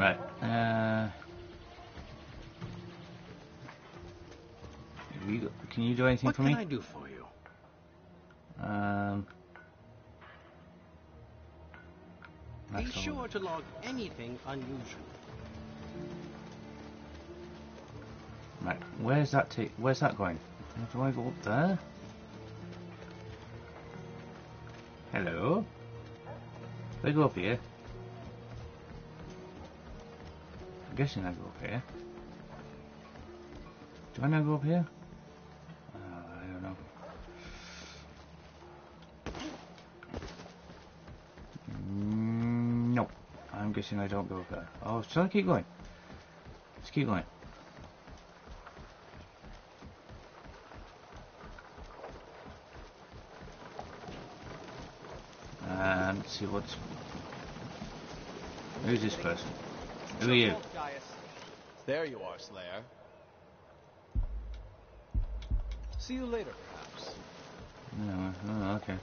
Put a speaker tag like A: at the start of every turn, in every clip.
A: Right. Uh, you, can you do anything
B: What
A: for me? What can?
B: I do for you?
A: Um.
B: Be
A: that's all.
B: sure to log anything unusual.
A: Right. Where's that? ta- where's that going? Do I go up there? Hello. Do I go up here? Guessing I go up here. Do I not go up here? Uh, I don't know. Mm, no. I'm guessing I don't go up there. Oh, shall I keep going? Let's keep going. And let's see what's. Who's this person? Who are you?
C: There you are, Slayer. See you later, perhaps.
A: No, oh, okay.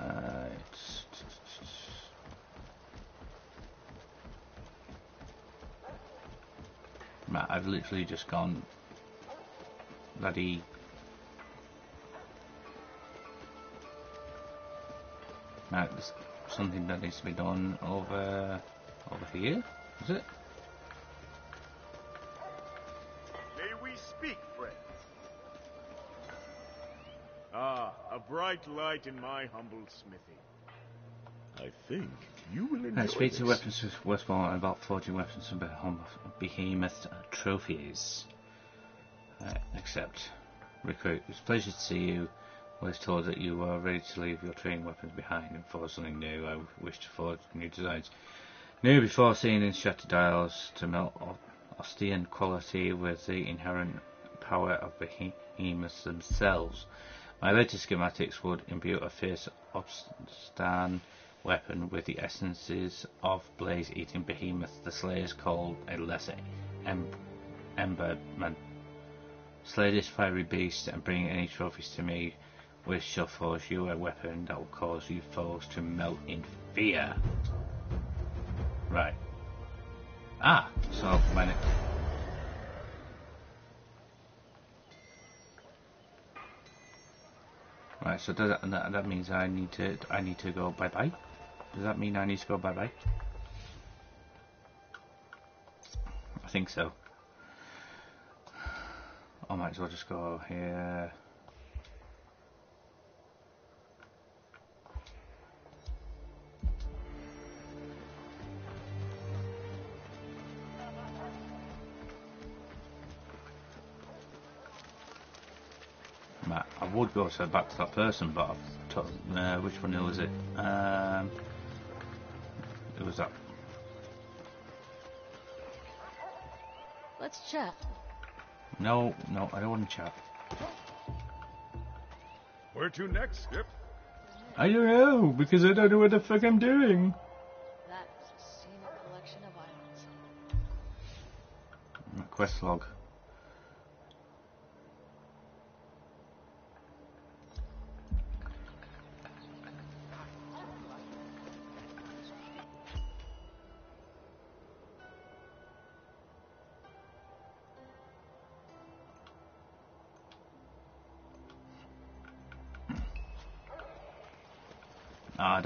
A: Uh, Matt, I've literally just gone bloody. Matt, something that needs to be done over over here. Is it?
D: May we speak, friends? Ah, a bright light in my humble smithy. I think you will enjoy
A: Uh, speak to
D: this.
A: weapons with Westmore about forging weapons from behemoth, behemoth trophies. Uh, accept. Recruit. It's a pleasure to see you. Was told that you were ready to leave your training weapons behind and forge something new. I wish to forge new designs. New before seeing in shattered dials to melt austere quality with the inherent power of behemoths themselves. My latest schematics would imbue a fierce obstan weapon with the essences of blaze-eating behemoth. The slayers called a lesser em- Embermane. Slay this fiery beast and bring any trophies to me, which shall forge you a weapon that will cause you foes to melt in fear. Right. Ah, so my ne- Right, so that that means I need to I need to go bye bye. Does that mean I need to go bye bye? I think so. I might as well just go here. Matt, I would go to back to that person, but I've told, uh, which one was it? Um, it was that.
E: Let's chat.
A: No, no, I don't want to chat.
D: Where to next, Skip?
A: I don't know because I don't know what the fuck I'm doing.
E: That is a scenic collection of islands.
A: Quest log.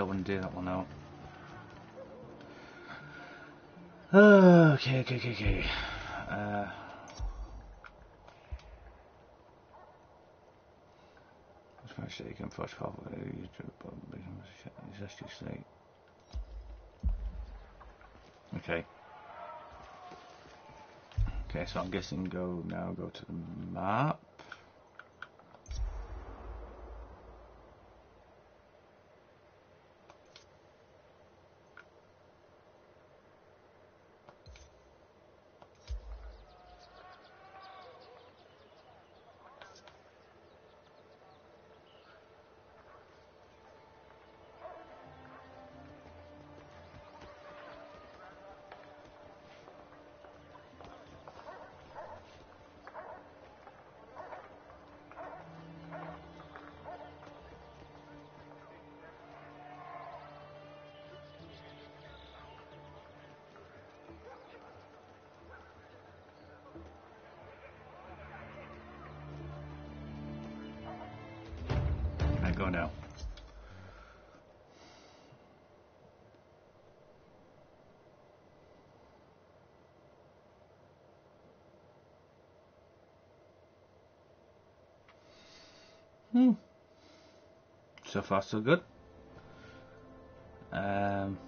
A: I don't do that one now. Okay, okay, okay, okay. Uh, as you can push forward, you do it's actually slate. Okay. Okay, so I'm guessing go now go to the map. Hmm. So far, so good. Um,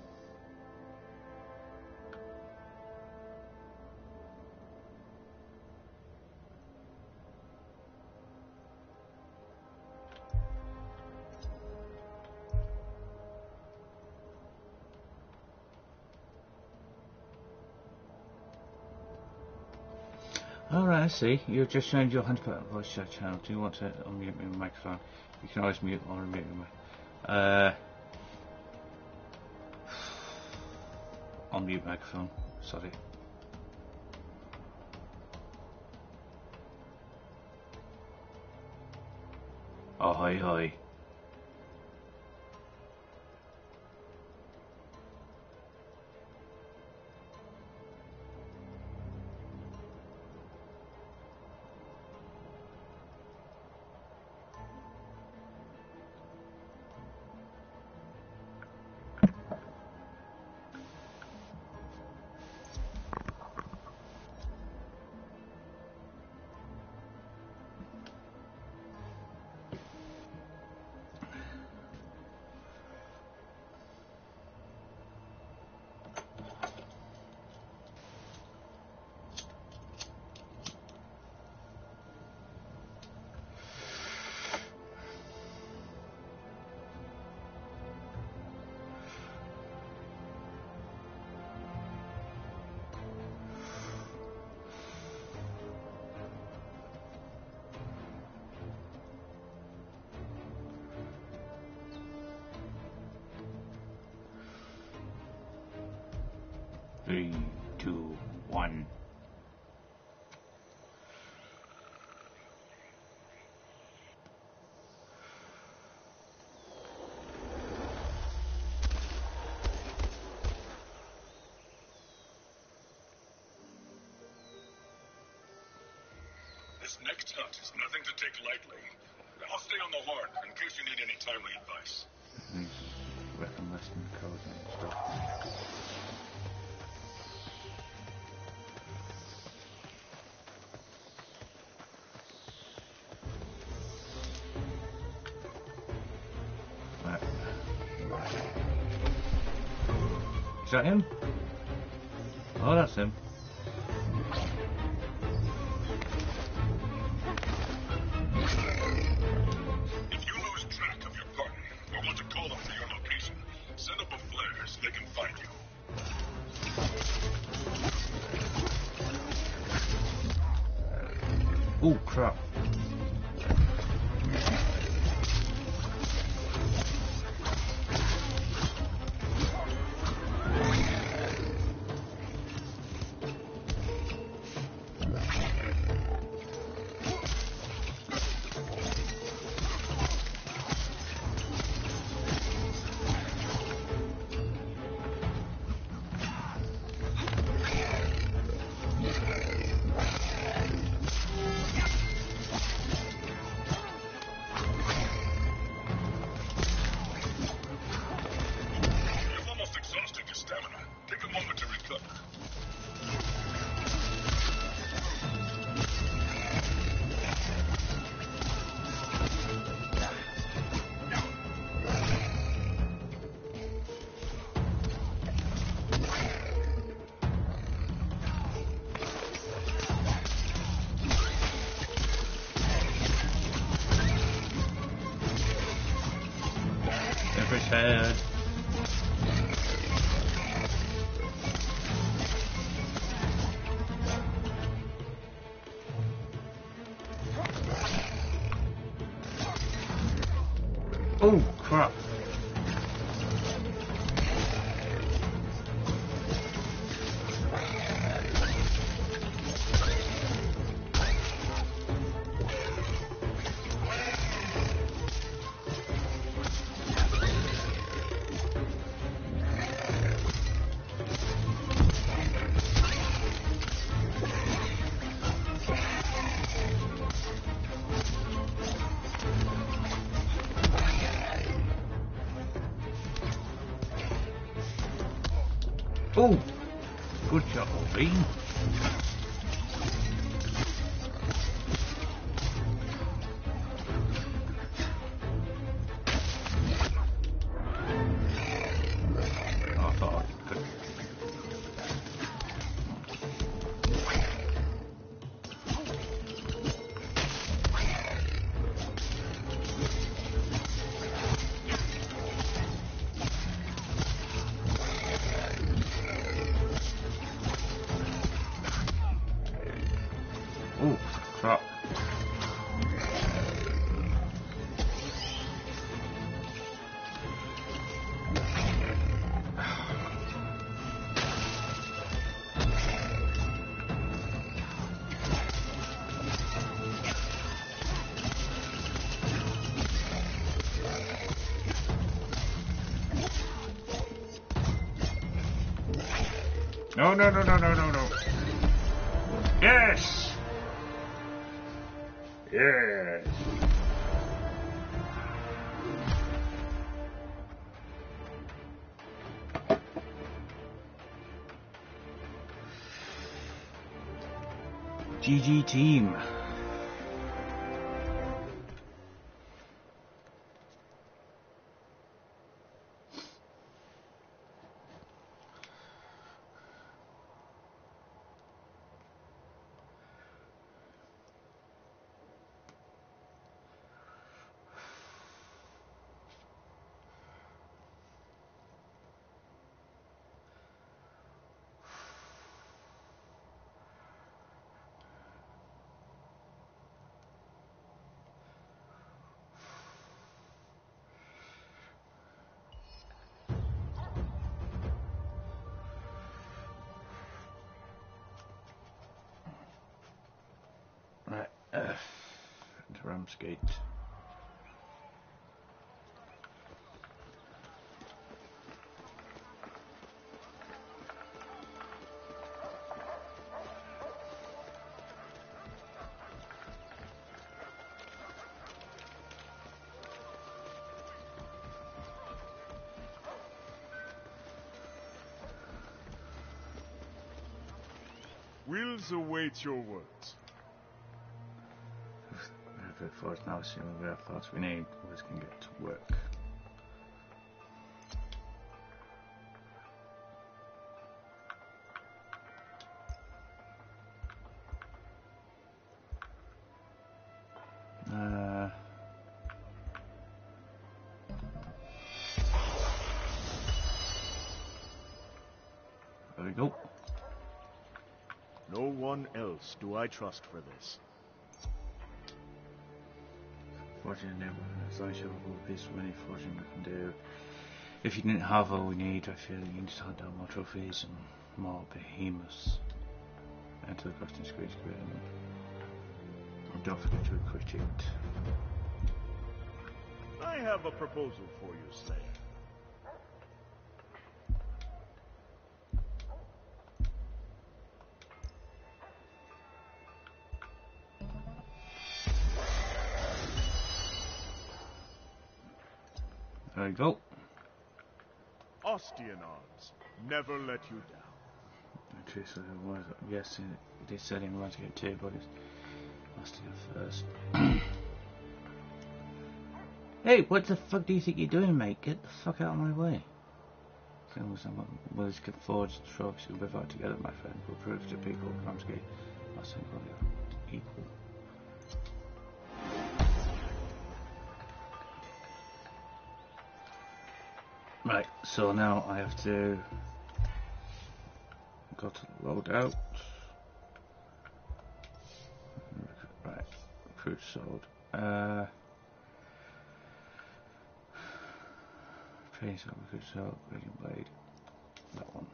A: I see. You've just changed your 100% voice chat channel. Do you want to unmute my microphone? You can always mute or unmute my uh, unmute microphone. Sorry. Oh, hi, hi. Three, two, one.
F: This next hunt is nothing to take lightly. I'll stay on the horn in case you need any timely advice.
A: That him? 全人 No, no, no, no, no, no, no. Yes! Yes! GG team. Ramsgate.
D: Wills await your words.
A: Good for us now, assuming we have parts we need, we can get to work. Uh, there we go.
D: No one else do I trust for this.
A: Forging a new weapon is like a piece of any forging we can do. If you didn't have all we need, I feel you to hunt down more trophies and more behemoths. Enter the crafting screen. And don't forget to equip it.
D: I have a proposal for you, Slayer.
A: Go.
D: Ostian arms never let you down.
A: Okay, so it was, yes, it, it said in to get two, but it's must go first. hey, what the fuck do you think you're doing, mate? Get the fuck out of my way. Things someone Willis can forge the trophies we fight together, my friend, We'll prove to people Ramsgate are simply equal. Right, so now I have to go to load out. Right, recruit sold. Uh, Trace up, recruit sold, Radiant Blade. That one.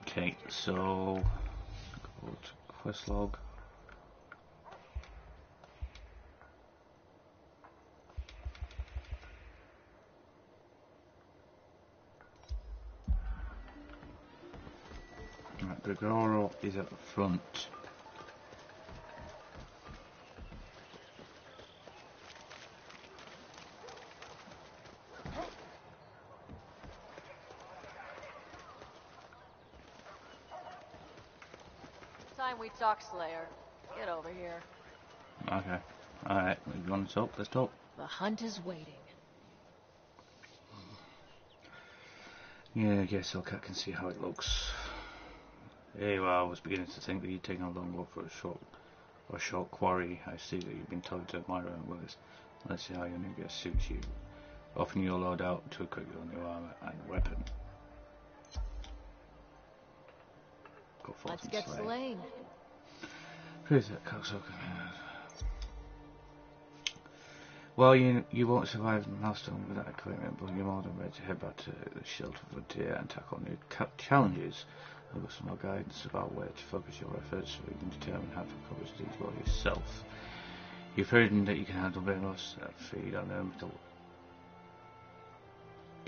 A: Okay, so to quest log. Right, the Goro is at the front.
E: We talk, Slayer. Get over here.
A: Okay. Alright, you want to talk? Let's talk.
E: The hunt is waiting.
A: Yeah, I guess Hellcat can see how it looks. Hey, well, I was beginning to think that you'd taken a long walk for a short, or a short quarry. I see that you've been told to admire and words. Let's see how your new gear suits you. Often you'll load out to equip your new armor and weapon. Go
E: Let's get
A: slay.
E: slaying.
A: Who's that cocksucker? Well, you you won't survive the milestone without equipment, but you're more than ready to head back to the shelter frontier and tackle new challenges. I've got some more guidance about where to focus your efforts so you can determine how to accomplish these goals yourself. You've heard that you can handle Benos that uh, feed on them to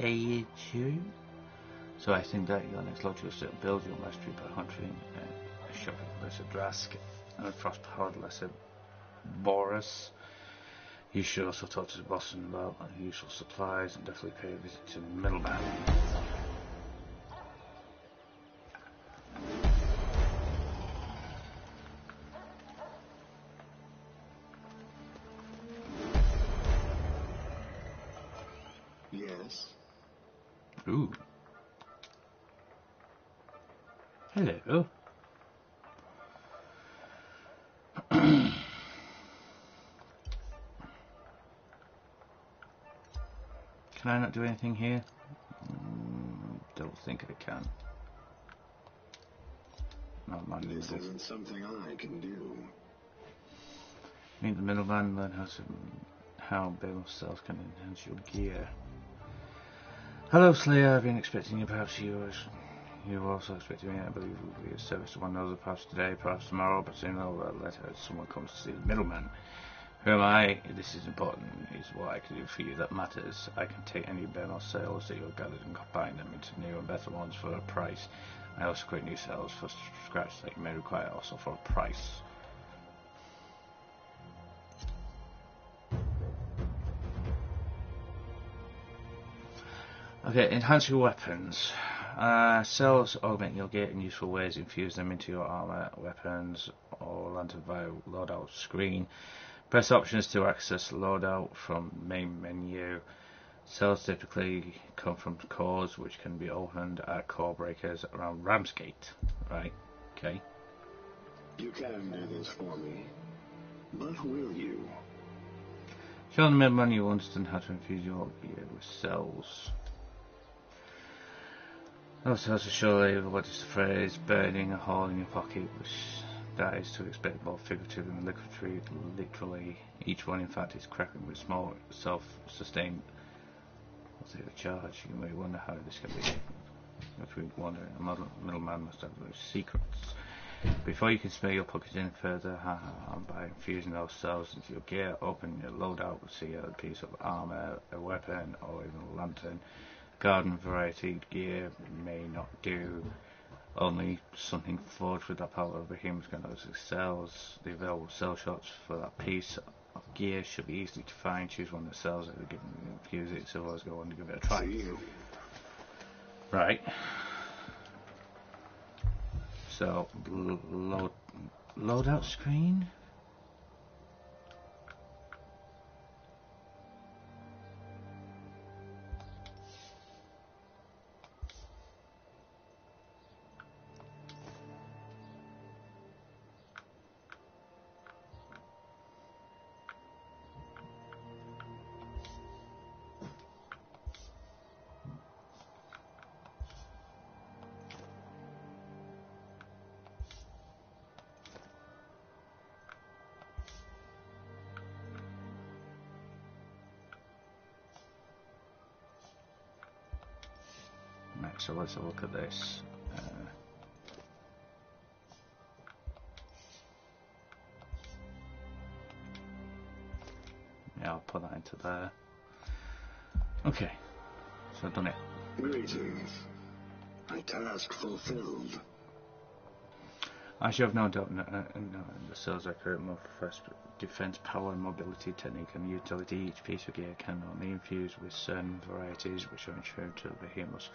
A: aid you. So I think that your next logical step builds your mastery by hunting and a shopping lesser Drask and a frost-powered lesser Boreus. You should also talk to the boss about useful supplies and definitely pay a visit to the middleman.
G: Yes.
A: Ooh. Hello. Can I not do anything here? Mm, don't think I can. Not my
G: This isn't something I can do.
A: Meet the middleman, learn how to how Bale cells can enhance your gear. Hello, Slayer. I've been expecting you. Perhaps you you also expecting me. I believe will be a service to one another. Perhaps today, perhaps tomorrow. But soon I'll let. Someone comes to see the middleman. Who am I? This is important. Is what I can do for you that matters. I can take any Bale cells that you've gathered and combine them into new and better ones for a price. I also create new cells for scratch that you may require, also for a price. Okay, enhance your weapons. Uh, cells augment your gear in useful ways. Infuse them into your armor, weapons, or lantern via loadout screen. Press options to access loadout from main menu. Cells typically come from cores, which can be opened at core breakers around Ramsgate. Right? Okay.
G: You can do this for me. But will you?
A: Show the middleman you understand how to infuse your gear with cells. Those cells show you what is the phrase burning a hole in your pocket, which that is to expect both figurative and literally. Literally, each one in fact is cracking with small self-sustained it, charge. You may wonder how this can be. If we wonder, a middleman must have those secrets. Before you can smell your pockets in further, ha, by infusing those cells into your gear, open your loadout, see a piece of armor, a weapon, or even a lantern. Garden variety gear may not do. Only something forged with that power of behemoth can those cells. The available cell shots for that piece of gear should be easy to find. Choose one of the cells that are given infuse it, so let's go on and give it a try. Right. So, load, loadout screen. Let's have a look at this. Uh, yeah, I'll put that into there. Okay, so I've done it.
G: Greetings. My task fulfilled.
A: I should have no doubt no, uh, no, the cells are create more first defense power mobility technique and utility. Each piece of gear can only infuse with certain varieties which are ensured to the behemoth's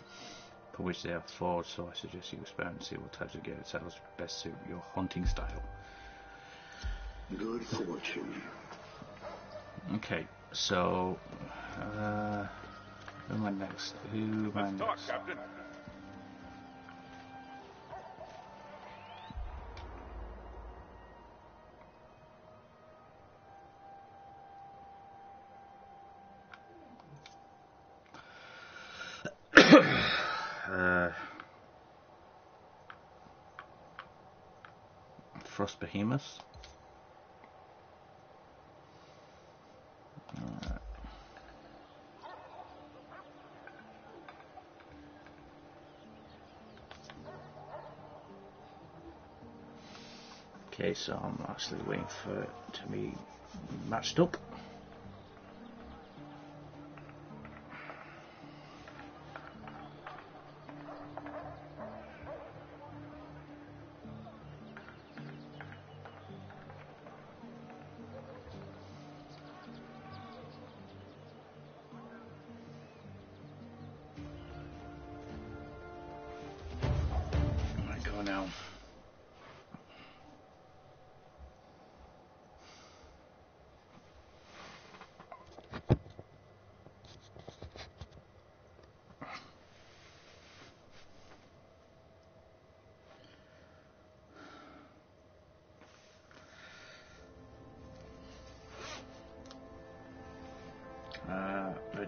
A: for which they are forged, so I suggest you experiment and see what types of gear saddles best suit your hunting style.
G: Good fortune.
A: Okay, so uh, who am I next? Who am I
D: Let's talk,
A: next?
D: Captain.
A: Uh, Behemoth. Okay, so I'm actually waiting for it to be matched up.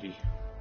A: Uh, ready.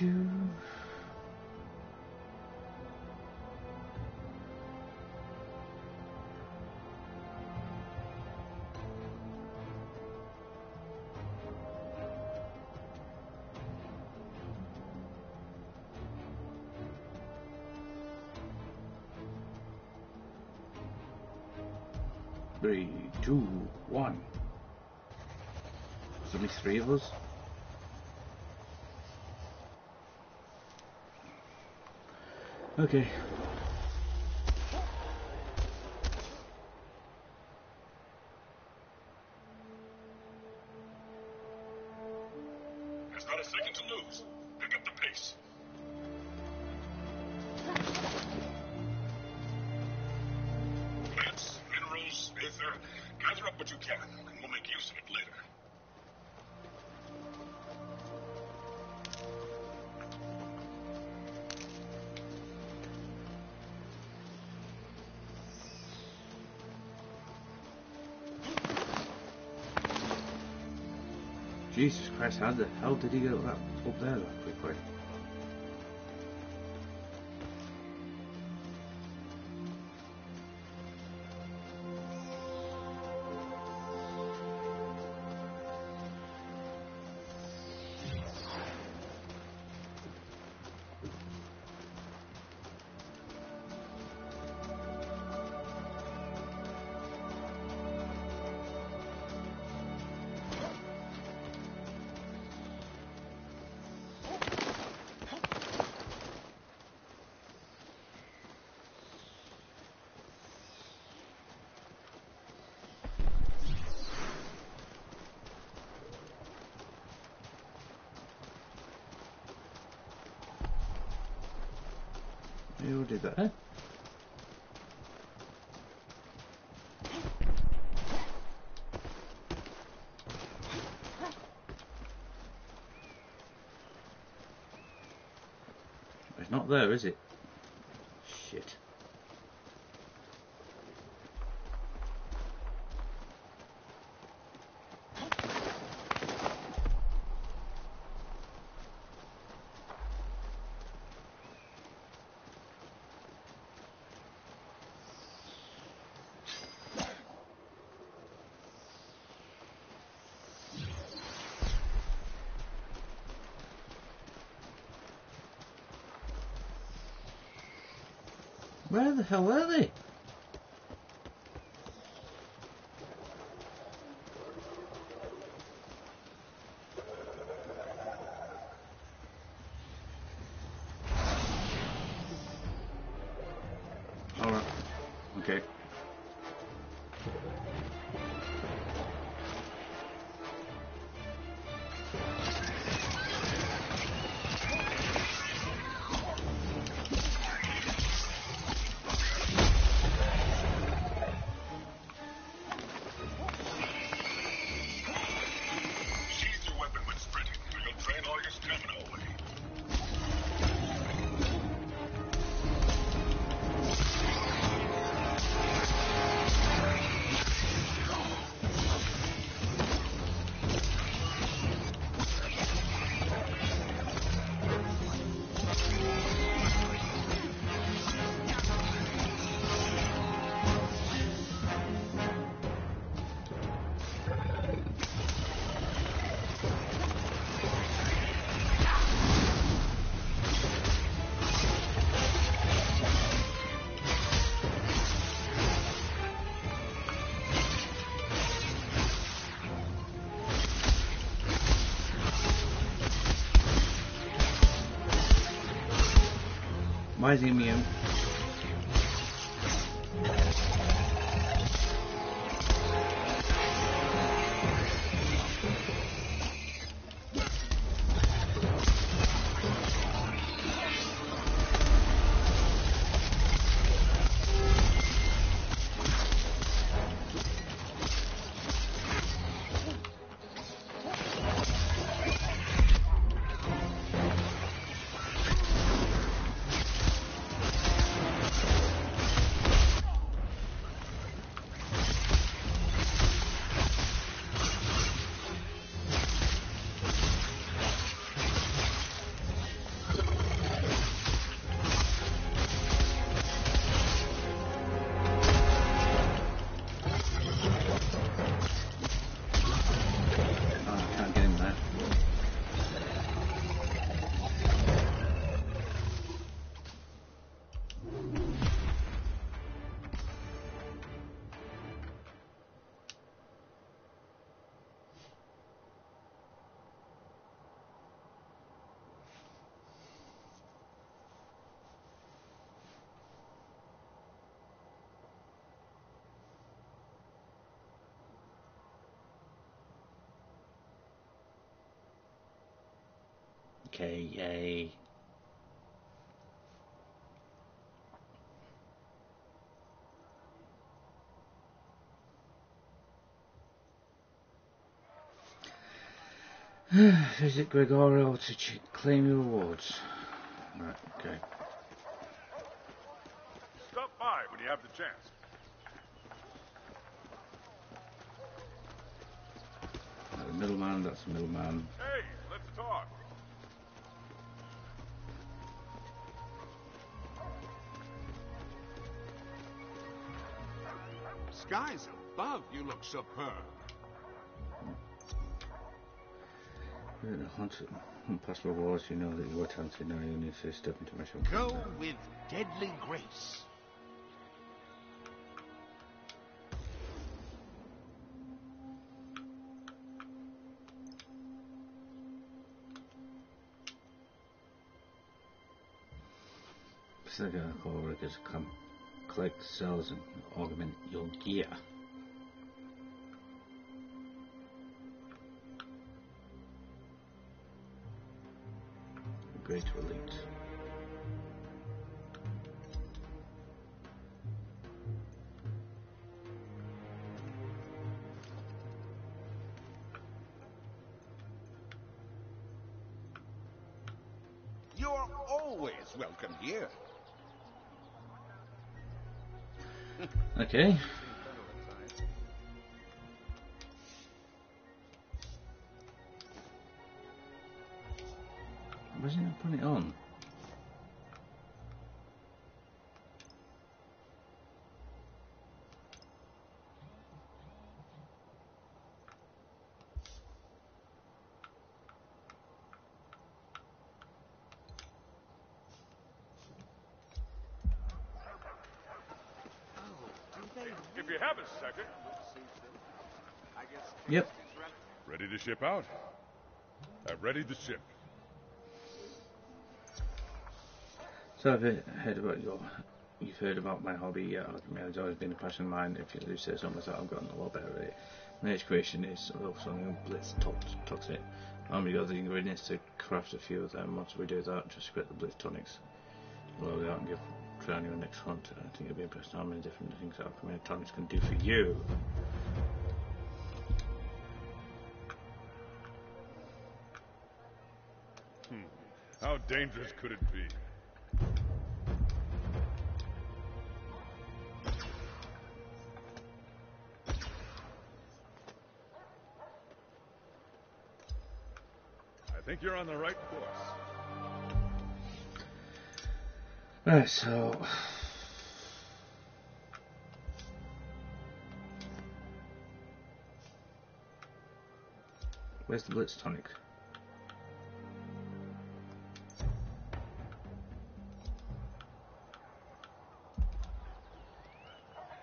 A: Do-do-do. Three, two, one. There's only three of us. Okay. Jesus Christ, how the hell did he get that up there that quickly? That?
H: Huh? It's not there, is it? Shit. Where the hell are they?
A: Why is Okay, yay. Visit Gregorio to claim your rewards. Right, okay.
D: Stop by when you have the chance.
A: Uh, the middleman, that's the middleman.
D: Hey, let's talk.
I: Skies above, you look superb.
A: You're the hunter. Past rewards, you know that you were talented, now you need to step into my show.
I: Go with deadly grace.
A: Second coworkers come collect cells and augment your gear. Great elite.
I: You're always welcome here.
A: Okay.
D: Ship out? I've readied the ship.
A: So I've he- heard about your, you've heard about my hobby. Uh, yeah, alchemy has always been a passion of mine. If you do say so myself, I've gotten a lot better at it. My next creation is also on Blitz tox- Toxic. Um, and we got the ingredients to craft a few of them. Once we do that, just get the Blitz tonics. Load out and give try your next hunt. I think it'll be impressed how many different things alchemy tonics can do for you.
D: How dangerous could it be? I think you're on the right course.
A: Alright, so where's the Blitz tonic?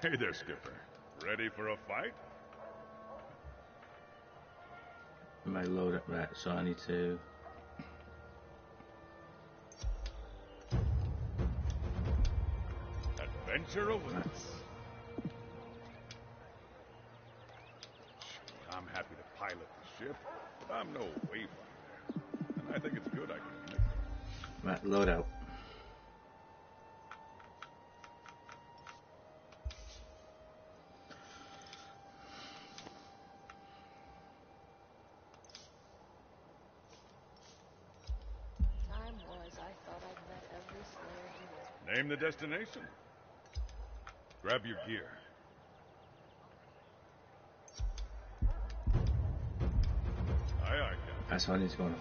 D: Hey there, Skipper. Ready for a fight?
A: I load up right? So I need to.
D: Adventure awaits. I'm happy to pilot the ship, but I'm no wayfinder. And I think it's good I can admit it.
A: Right, load out.
E: Time was I thought I'd met every Slayer he was.
D: Name the destination. Grab your gear. Aye, aye.
A: Right, so I need to go